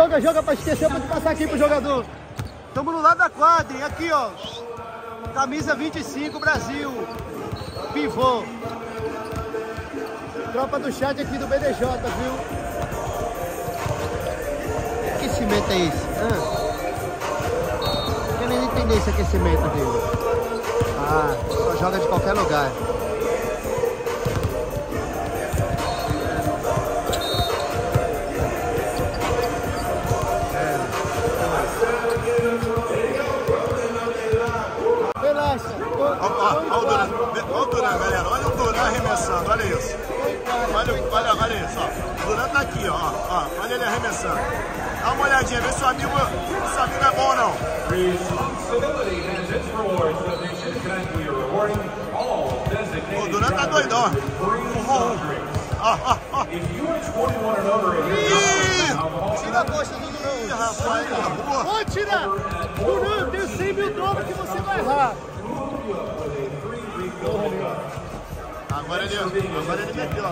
joga, joga pra esquecer pra passar aqui pro jogador. Tamo no lado da quadra, aqui ó. Camisa 25, Brasil. Pivô. Tropa do chat aqui do BDJ, viu? Que cimento é esse? Ah. Querendo entender esse aquecimento dele. Ah, só joga de qualquer lugar. Olha o Duran, galera. Olha o Duran arremessando, olha isso. Olha, olha, olha isso, ó. O Duran tá aqui, ó, ó. Olha ele arremessando. Dá uma olhadinha, vê se o amigo, se o amigo é bom ou não. O Duran tá doidão, ó. Ó, ó, ó. Tira a coxa do Duran. Ih, rapaz, acabou. Pode. Duran, tenho 100 mil dólares que você vai errar. Agora ele, agora ele meteu.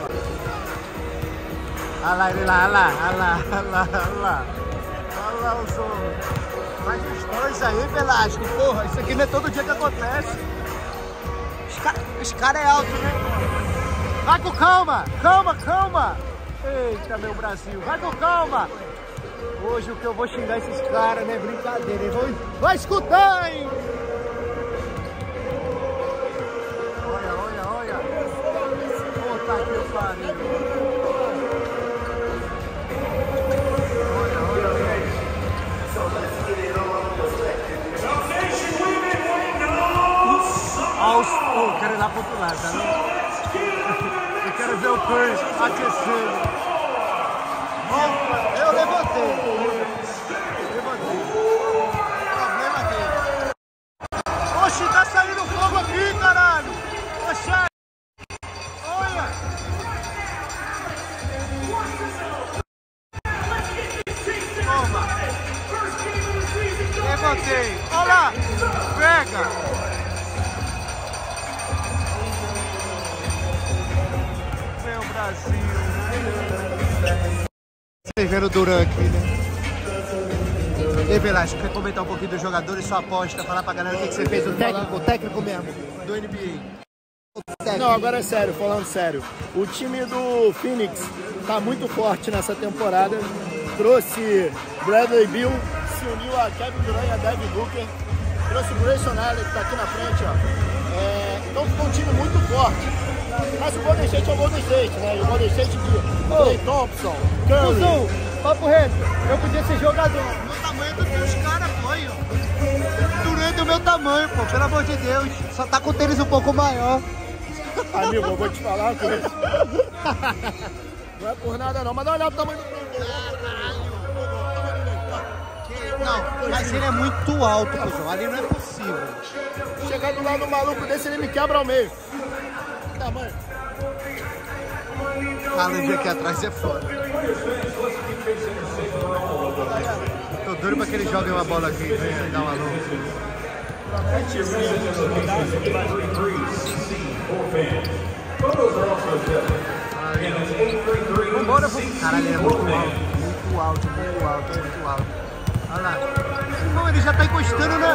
Olha lá, ele lá, olha lá, olha lá, olha lá, olha lá. Olha lá os homens. Faz os dois aí, Velasco. Porra, isso aqui não é todo dia que acontece. Os caras cara é alto, né? Vai com calma, calma, calma. Eita, meu Brasil, vai com calma. Hoje o que eu vou xingar esses caras não é brincadeira. Eles vão... Vai escutar, hein? Que pariu. Olha, olha, olha. Olha os... Pô, quero ir lá pro tá? Eu quero ver o Curry aquecendo. Ó, Eu. Levantei. Levantei! Olha lá! Pega! Meu Brasil! Vocês vendo o Duran aqui, né? E Velasco, quer comentar um pouquinho dos jogadores, sua aposta, falar pra galera o que, que você fez, o técnico, o técnico mesmo, do NBA. Não, agora é sério, falando sério. O time do Phoenix tá muito forte nessa temporada. Trouxe Bradley Bill, se uniu a Kevin Durant e a Devin Booker. Trouxe o Grayson Allen, que tá aqui na frente, ó. É, então ficou um time muito forte. Mas o Golden State é o Golden State, né? E o Golden State de Clay Thompson, Curry. Cusão, papo reto, eu podia ser jogador. Meu tamanho é do dos caras, aí, ó. É do meu tamanho, pô, pelo amor de Deus. Só tá com o tênis um pouco maior. Amigo, eu vou te falar uma coisa. Não é por nada não, mas dá uma olhada pro tamanho do Não, mas ele é muito alto, cuzão. Ali não é possível. Chegar do lado do maluco desse, ele me quebra ao meio. Que tamanho? A luz aqui atrás é foda. Tô doido pra que ele jogue uma bola aqui venha dar uma luz. Vambora, vamos. Caralho, ele é muito alto. Muito alto, muito alto, muito alto. Olha lá. Bom, ele já está encostando na,